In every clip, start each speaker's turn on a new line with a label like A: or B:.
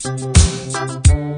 A: Thank you.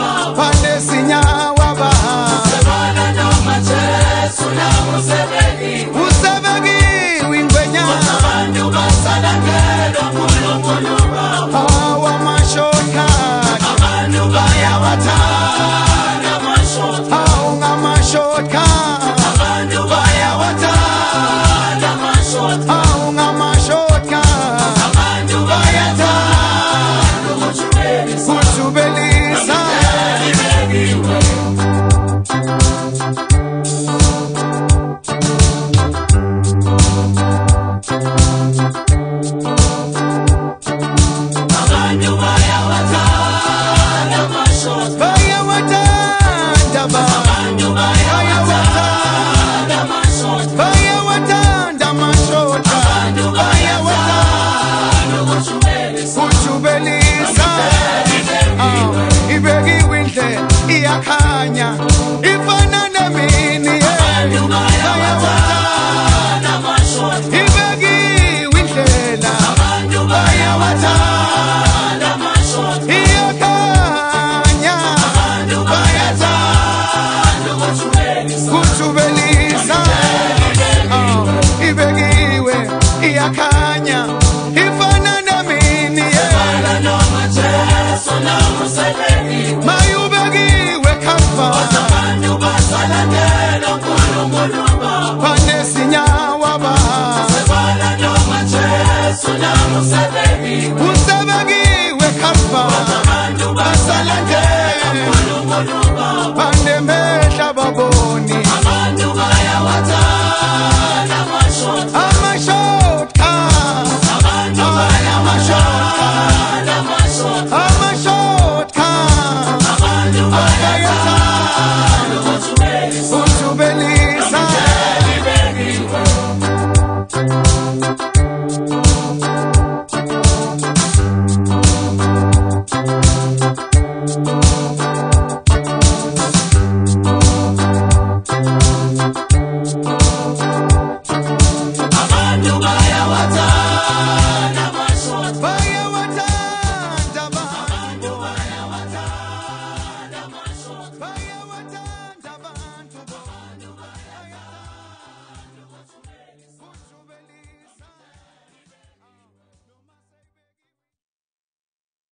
A: velhinho.